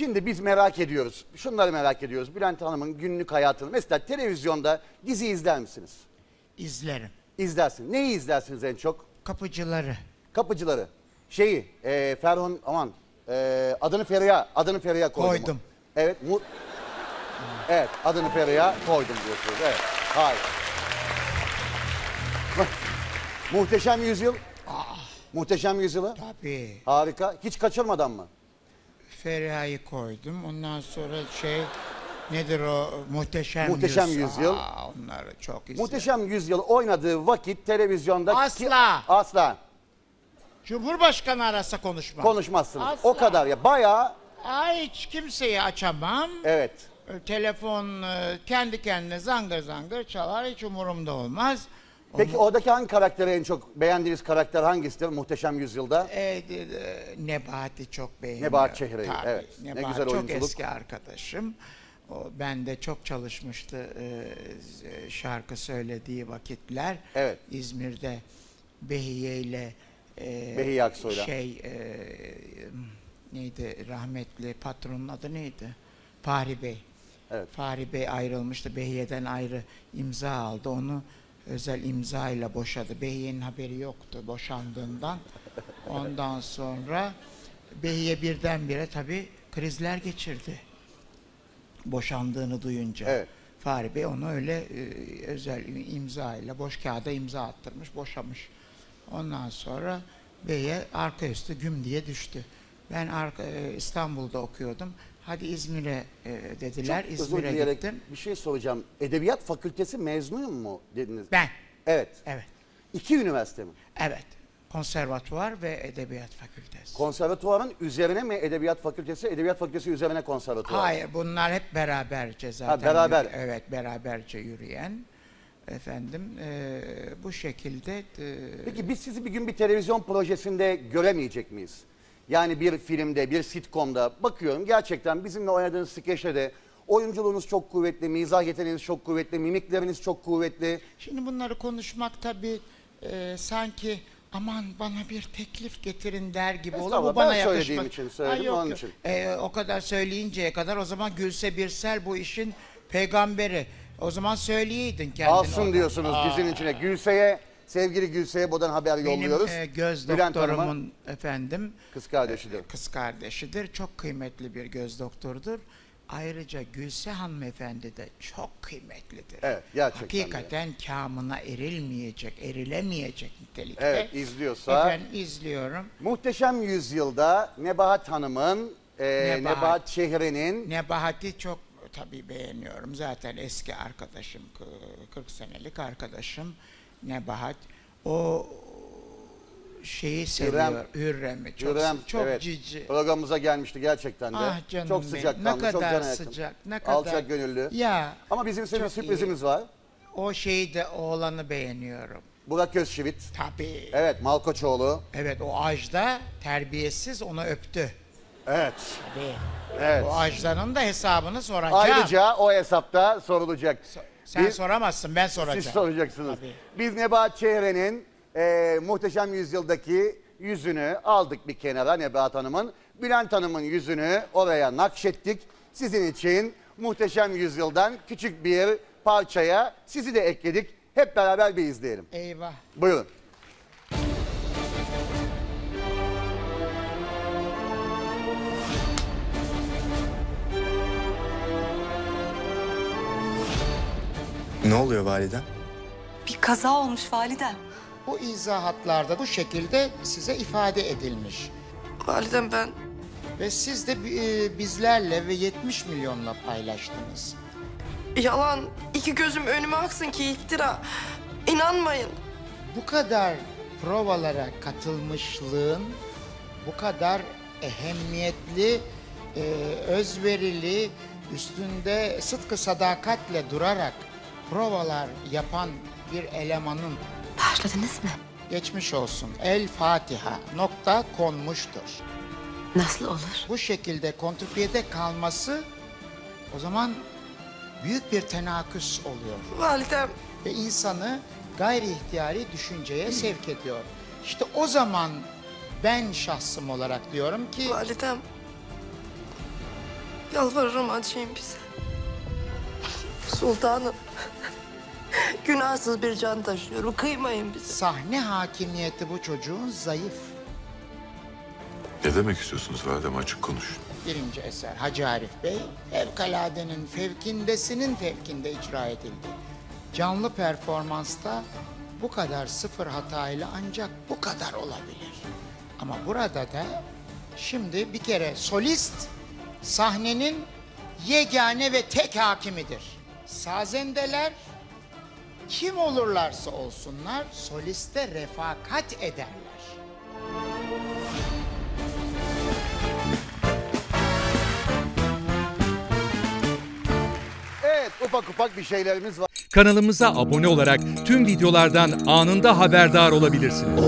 Şimdi biz merak ediyoruz. Şunları merak ediyoruz. Bülent Hanım'ın günlük hayatını. Mesela televizyonda dizi izler misiniz? İzlerim. İzlersin. Neyi izlersiniz en çok? Kapıcıları. Kapıcıları. Şeyi, e, Ferhun aman e, adını Feriha, adını Feriha koydum. Koydum. Evet, mu Evet, adını Feriha koydum diyorsunuz. Evet, hayır. Muhteşem Yüzyıl. Muhteşem Yüzyıl'ı. Tabii. Harika. Hiç kaçırmadan mı? Feriha'yı koydum. Ondan sonra şey nedir o muhteşem, Muhteşem Yüz- Yüzyıl. Aa, onları çok izledim. Muhteşem Yüzyıl oynadığı vakit televizyonda... Asla. Asla. Cumhurbaşkanı arasa konuşmam. Konuşmazsınız. Asla. O kadar ya. Bayağı Ay hiç kimseyi açamam. evet. Telefon e, kendi kendine zangır zangır çalar hiç umurumda olmaz. Peki oradaki hangi karakteri en çok beğendiğiniz karakter hangisidir Muhteşem Yüzyıl'da? E, e, Nebahat'i çok beğeniyorum. Nebahat Çehre'yi, Tabii, evet. Ne Nebahat güzel çok oyunculuk. eski arkadaşım. O bende çok çalışmıştı e, şarkı söylediği vakitler. Evet. İzmir'de Behiye ile e, Behiye Aksoy'la. şey e, neydi rahmetli patronun adı neydi? Fahri Bey. Evet. Fahri Bey ayrılmıştı. Behiye'den ayrı imza aldı. Onu özel imza ile boşadı. Behiye'nin haberi yoktu boşandığından. Ondan sonra Behiye birdenbire tabii krizler geçirdi. Boşandığını duyunca. Evet. Fahri Bey onu öyle e, özel imza ile boş kağıda imza attırmış, boşamış. Ondan sonra Bey'e arka üstü güm diye düştü. Ben arka, e, İstanbul'da okuyordum. Hadi İzmir'e e, dediler. Çok özür İzmir'e dileyerek gittim. bir şey soracağım. Edebiyat Fakültesi mezunuyum mu dediniz? Ben. Evet. Evet. İki üniversite mi? Evet. Konservatuvar ve Edebiyat Fakültesi. Konservatuvarın üzerine mi Edebiyat Fakültesi, Edebiyat Fakültesi üzerine konservatuvar? Hayır bunlar hep beraberce zaten. beraber. yürü- evet beraberce yürüyen. Efendim e, bu şekilde e, Peki biz sizi bir gün bir televizyon projesinde göremeyecek miyiz? Yani bir filmde, bir sitcomda bakıyorum gerçekten bizimle oynadığınız skeçte de oyunculuğunuz çok kuvvetli, mizah yeteneğiniz çok kuvvetli, mimikleriniz çok kuvvetli. Şimdi bunları konuşmak tabii e, sanki aman bana bir teklif getirin der gibi olur. Estağfurullah, Bu bana ben söylediğim yakışmaz. için söyledim, onun için. E, o kadar söyleyinceye kadar o zaman Gülse Birsel bu işin peygamberi. O zaman söyleyeydin kendin. Alsın diyorsunuz dizinin içine. Gülse'ye, sevgili Gülse'ye buradan haber yolluyoruz. Benim e, göz Bülent Hanım'ın doktorumun efendim kız kardeşidir. kız kardeşidir. Çok kıymetli bir göz doktorudur. Ayrıca Gülse hanımefendi de çok kıymetlidir. Evet, gerçekten. Hakikaten kamına erilmeyecek, erilemeyecek nitelikte. Evet, izliyorsa- Efendim izliyorum. Muhteşem Yüzyıl'da Nebahat Hanım'ın, e, Nebahat. Nebahat Şehri'nin Nebahat'i çok tabii beğeniyorum. Zaten eski arkadaşım, kı- 40 senelik arkadaşım Nebahat. O şeyi seviyor, Hürrem'i. Çok, Hürrem, çok evet, cici. programımıza gelmişti gerçekten de. Ah canım çok benim. sıcakkanlı, ne kadar sıcak, ne kadar Alçak gönüllü. Ya Ama bizim size bir çok sürprizimiz var. o şeyi de oğlanı beğeniyorum. Burak Özçivit. Tabii. Evet, Malkoçoğlu. Evet o Ajda terbiyesiz onu öptü. Evet. Tabii. Evet. O Ajda'nın da hesabını soracağım. Ayrıca o hesapta sorulacak. Sen Biz- soramazsın ben soracağım. Siz soracaksınız. Tabii. Biz Nebahat Çehre'nin e, Muhteşem Yüzyıl'daki yüzünü aldık bir kenara Nebahat Hanım'ın. Bülent Hanım'ın yüzünü oraya nakşettik. Sizin için Muhteşem Yüzyıl'dan küçük bir parçaya sizi de ekledik. Hep beraber bir izleyelim. Eyvah. Buyurun. Ne oluyor validem? Bir kaza olmuş validem. Bu izahatlarda bu şekilde size ifade edilmiş. Validem ben Ve siz de e, bizlerle ve 70 milyonla paylaştınız. yalan iki gözüm önüme aksın ki iftira. İnanmayın. Bu kadar provalara katılmışlığın, bu kadar ehemmiyetli, e, özverili, üstünde sıdkı sadakatle durarak provalar yapan bir elemanın Başladınız mı? geçmiş olsun. El Fatiha nokta konmuştur. Nasıl olur? Bu şekilde kontrpiyede kalması o zaman büyük bir tenaküs oluyor. Validem ve insanı gayri ihtiyari düşünceye sevk ediyor. İşte o zaman ben şahsım olarak diyorum ki validem Yalvarırım acıyın bize. Sultanım. Günahsız bir can taşıyorum. Kıymayın bize. Sahne hakimiyeti bu çocuğun zayıf. Ne demek istiyorsunuz Validem açık konuş. Birinci eser Hacı Arif Bey, fevkaladenin fevkindesinin fevkinde icra edildi. Canlı performansta bu kadar sıfır hatayla ancak bu kadar olabilir. Ama burada da şimdi bir kere solist sahnenin yegane ve tek hakimidir. Sazendeler kim olurlarsa olsunlar soliste refakat ederler. Evet ufak ufak bir şeylerimiz var. Kanalımıza abone olarak tüm videolardan anında haberdar olabilirsiniz.